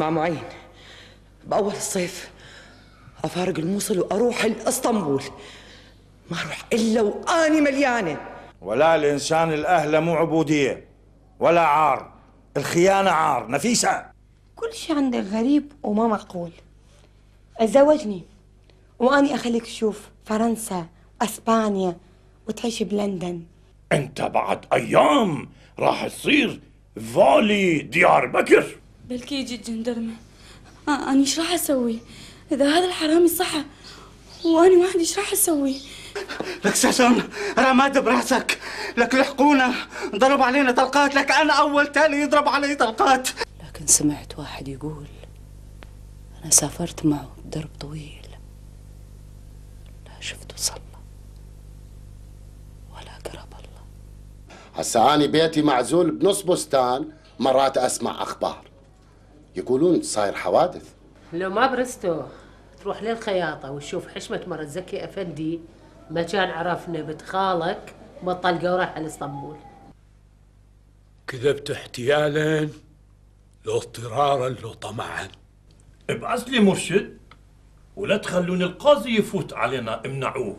مع معين. بأول الصيف أفارق الموصل وأروح لإسطنبول. ما أروح إلا وأني مليانة. ولا الإنسان الأهل مو عبودية ولا عار. الخيانة عار نفيسة. كل شي عندك غريب وما معقول. أتزوجني وأني أخليك تشوف فرنسا إسبانيا وتعيش بلندن. أنت بعد أيام راح تصير فالي ديار بكر. بلكي يجي الجندرمة. أنا إيش راح أسوي؟ إذا هذا الحرامي صحى وأنا ما عندي إيش راح أسوي؟ لك ساسون رماد برأسك. لك لحقونا ضرب علينا طلقات. لك أنا أول تالي يضرب علي طلقات. لكن سمعت واحد يقول أنا سافرت معه درب طويل. لا شفته صلى ولا قرب الله. هسا أنا بيتي معزول بنص بستان مرات أسمع أخبار. يقولون صاير حوادث. لو ما برستو تروح للخياطة وتشوف حشمة مرة زكي أفندي ما كان عرفنا بنت خالك بطلقة وراح على اسطنبول كذبت احتيالا لو اضطرارا لو طمعا. ابعث لي مرشد ولا تخلون القاضي يفوت علينا امنعوه.